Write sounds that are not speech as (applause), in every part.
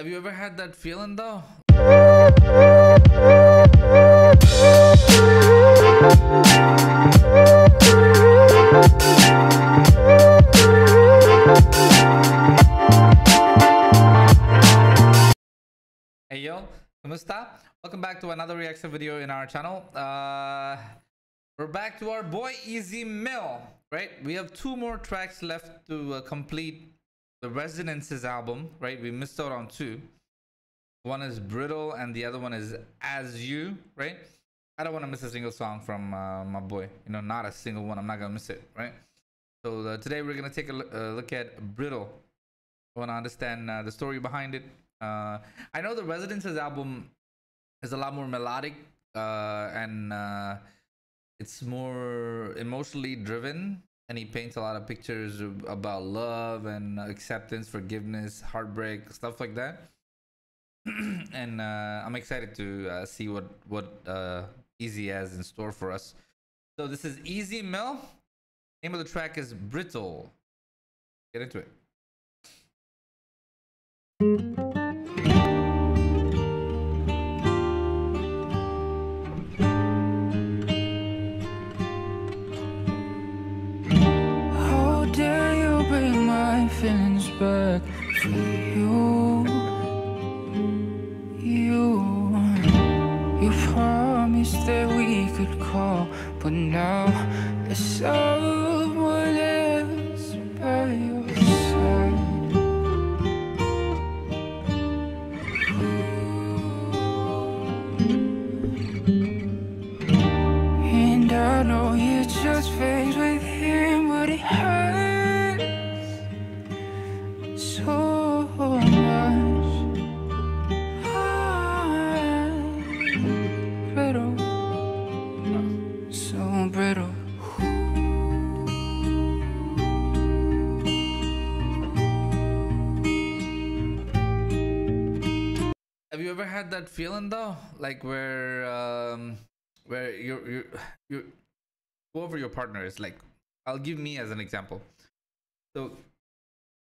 Have you ever had that feeling though? Hey yo, ¿cómo está? Welcome back to another reaction video in our channel. Uh, we're back to our boy Ez Mil, right? We have two more tracks left to uh, complete the Resonances album, right? We missed out on two. One is Brittle and the other one is As You, right? I don't want to miss a single song from uh, my boy. You know, not a single one. I'm not going to miss it, right? So uh, today we're going to take a look, uh, look at Brittle. I want to understand uh, the story behind it. Uh, I know the Resonances album is a lot more melodic uh, and it's more emotionally driven. And he paints a lot of pictures about love and acceptance, forgiveness, heartbreak, stuff like that. (clears throat) and uh, I'm excited to uh, see what what uh, Ez has in store for us. So this is Ez Mil. Name of the track is Brittle. Get into it. Back for you? You, so much. I'm brittle, so brittle. Have you ever had that feeling though, like where um, where you're you you whoever your partner is, like I'll give me as an example. So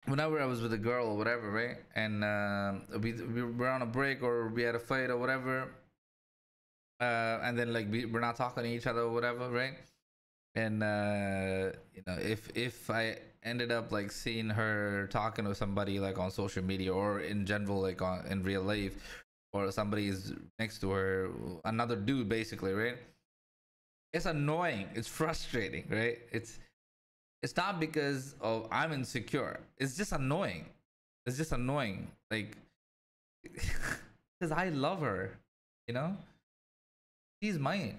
whenever I was with a girl or whatever, right, and uh, we we were on a break or we had a fight or whatever, uh, and then like we, we're not talking to each other or whatever, right? And uh, you know, if if I ended up like seeing her talking to somebody like on social media or in general like on in real life, or somebody is next to her, another dude basically, right? It's annoying. It's frustrating, right? It's it's not because of I'm insecure. It's just annoying. It's just annoying. Like (laughs) because I love her, you know? She's mine.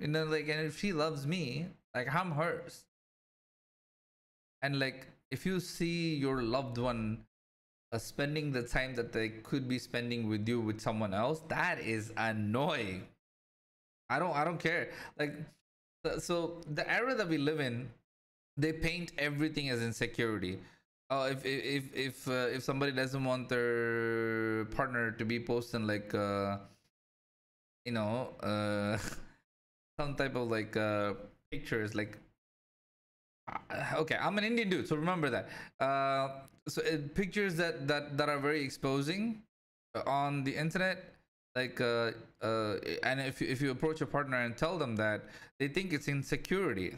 You know, like and if she loves me, like I'm hers. And like if you see your loved one uh, spending the time that they could be spending with you with someone else, that is annoying. I don't I don't care. Like so- the era that we live in, they paint everything as insecurity. Oh, if if if uh, if somebody doesn't want their partner to be posting like uh you know uh (laughs) some type of like uh pictures like uh, okay i'm an indian dude so remember that uh so uh, pictures that that that are very exposing uh, on the internet like uh uh and if you, if you approach a partner and tell them that they think it's insecurity.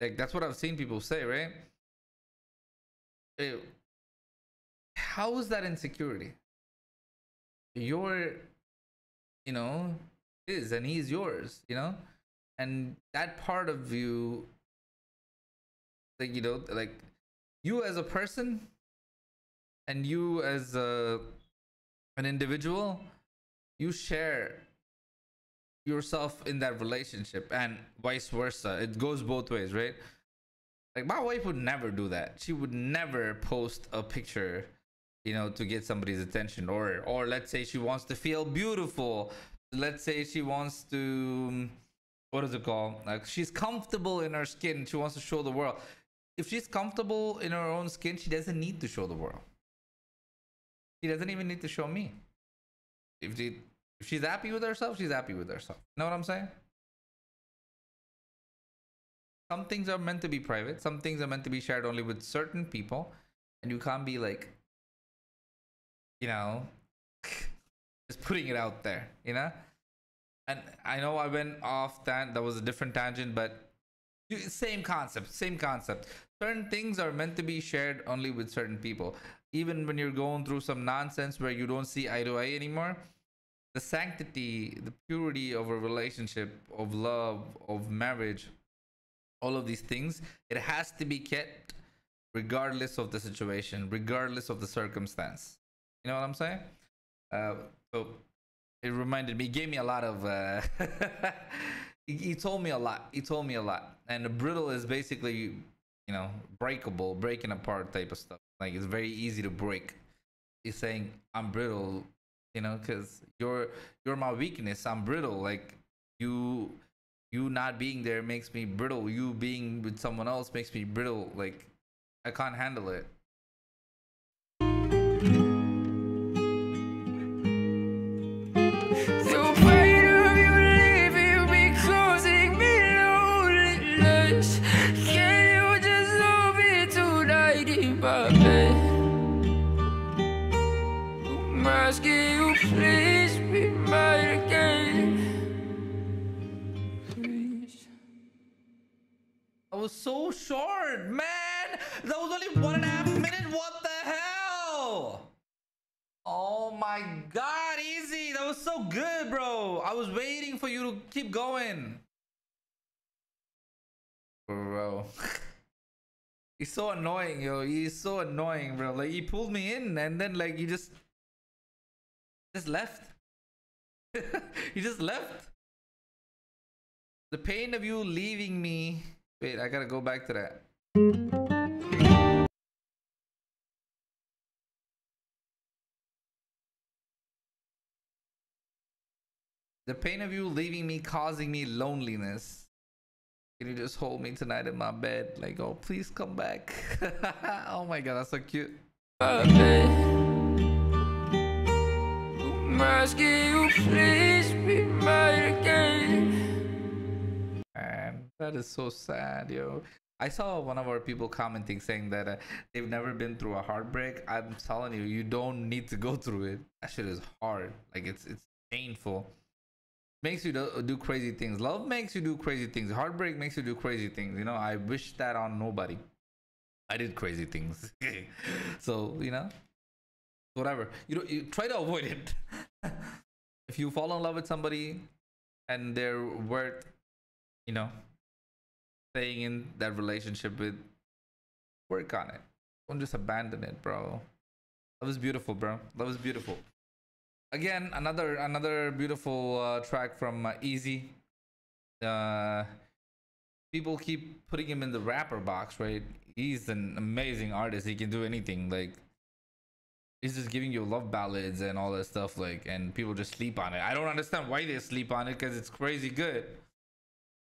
Like that's what i've seen people say right? How is that insecurity? You're you know is and he's yours you know? And that part of you like you know like you as a person and you as a an individual you share yourself in that relationship and vice versa. It goes both ways right? Like my wife would never do that. She would never post a picture you know to get somebody's attention. Or or let's say she wants to feel beautiful. Let's say she wants to um, what is it called? Like she's comfortable in her skin. She wants to show the world. If she's comfortable in her own skin she doesn't need to show the world she doesn't even need to show me if she if she's happy with herself, she's happy with herself. Know what I'm saying? Some things are meant to be private. Some things are meant to be shared only with certain people, and you can't be like, you know, (laughs) just putting it out there. You know. And I know I went off that. That was a different tangent, but same concept. Same concept. Certain things are meant to be shared only with certain people. Even when you're going through some nonsense where you don't see eye to eye anymore, the sanctity, the purity of a relationship, of love, of marriage, all of these things, it has to be kept regardless of the situation, regardless of the circumstance. You know what I'm saying? Uh, so it reminded me, gave me a lot of. Uh, (laughs) he, he told me a lot. He told me a lot. And brittle is basically, you know, breakable, breaking apart type of stuff. Like it's very easy to break. He's saying I'm brittle, you know, because you're you're my weakness. I'm brittle. Like you you not being there makes me brittle. You being with someone else makes me brittle. Like I can't handle it. Was so short, man. That was only one and a half minute. What the hell? Oh my god, Ez. That was so good, bro. I was waiting for you to keep going. Bro. (laughs) He's so annoying, yo. He's so annoying, bro. Like he pulled me in and then like he just just left. (laughs) he just left. The pain of you leaving me. Wait, I gotta go back to that. The pain of you leaving me causing me loneliness. Can you just hold me tonight in my bed? Like, oh, please come back. (laughs) oh my god, that's so cute. my that is so sad, yo. I saw one of our people commenting saying that uh, they've never been through a heartbreak. I'm telling you, you don't need to go through it. That shit is hard. Like it's it's painful. Makes you do, do crazy things. Love makes you do crazy things. Heartbreak makes you do crazy things. You know, I wish that on nobody. I did crazy things. (laughs) so you know, whatever. You know, you try to avoid it. (laughs) if you fall in love with somebody and they're worth, you know, staying in that relationship with, work on it. Don't just abandon it, bro. Love is beautiful, bro. Love is beautiful. Again, another another beautiful uh, track from uh, Ez. Uh, people keep putting him in the rapper box, right? He's an amazing artist. He can do anything. Like he's just giving you love ballads and all that stuff. Like, and people just sleep on it. I don't understand why they sleep on it because it's crazy good.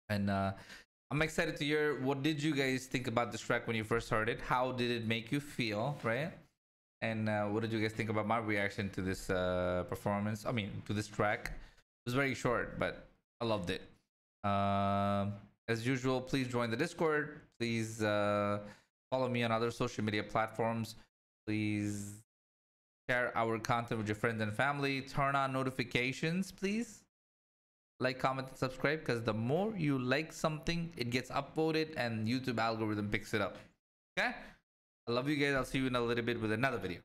And uh, I'm excited to hear what did you guys think about this track when you first heard it? How did it make you feel, right? And uh, what did you guys think about my reaction to this uh, performance? I mean, to this track. It was very short, but I loved it. Um, as usual, please join the Discord. Please uh, follow me on other social media platforms. Please share our content with your friends and family. Turn on notifications, please. Like, comment, and subscribe because the more you like something, it gets upvoted and YouTube algorithm picks it up. Okay? I love you guys. I'll see you in a little bit with another video.